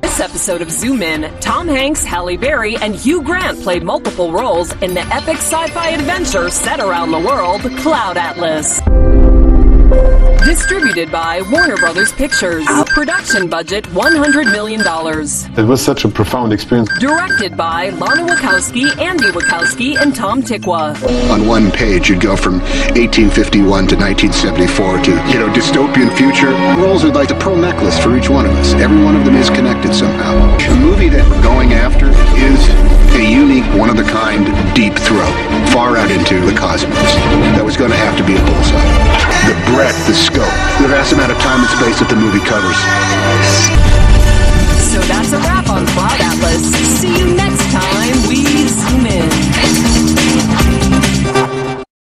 This episode of Zoom In, Tom Hanks, Halle Berry, and Hugh Grant played multiple roles in the epic sci fi adventure set around the world, Cloud Atlas. Distributed by Warner Brothers Pictures. Production budget $100 million. It was such a profound experience. Directed by Lana Wachowski, Andy Wachowski, and Tom Tykwer. On one page, you'd go from 1851 to 1974 to, you know, dystopian future. Roles are like a pearl necklace for each one of us. Every one of them is connected somehow. The movie that we're going after is a unique, one-of-a-kind, deep throw, far out into the cosmos. Breadth, the scope, the vast amount of time and space that the movie covers.